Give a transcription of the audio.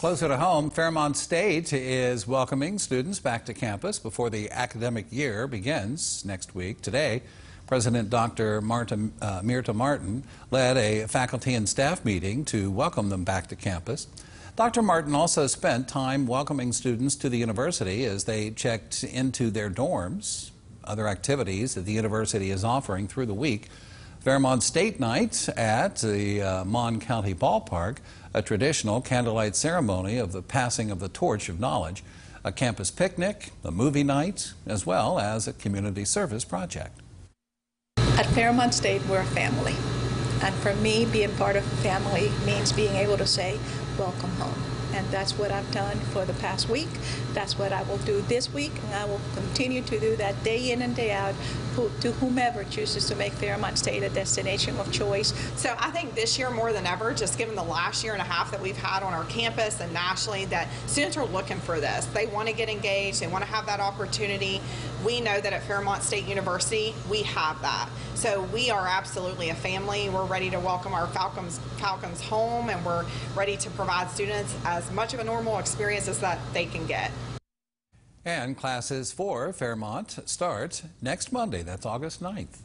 Closer to home, Fairmont State is welcoming students back to campus before the academic year begins next week. Today, President Dr. Marta, uh, Mirta Martin led a faculty and staff meeting to welcome them back to campus. Dr. Martin also spent time welcoming students to the university as they checked into their dorms, other activities that the university is offering through the week. Fairmont State Night at the uh, Mon County Ballpark, a traditional candlelight ceremony of the passing of the torch of knowledge, a campus picnic, a movie night, as well as a community service project. At Fairmont State, we're a family. And for me, being part of a family means being able to say, welcome home. And that's what I've done for the past week. That's what I will do this week, and I will continue to do that day in and day out to whomever chooses to make Fairmont State a destination of choice. So I think this year more than ever, just given the last year and a half that we've had on our campus and nationally, that students are looking for this. They want to get engaged, they want to have that opportunity. We know that at Fairmont State University, we have that. So we are absolutely a family. We're ready to welcome our Falcons, Falcons home, and we're ready to provide students as much of a normal experience as that they can get. And classes for Fairmont start next Monday. That's August 9th.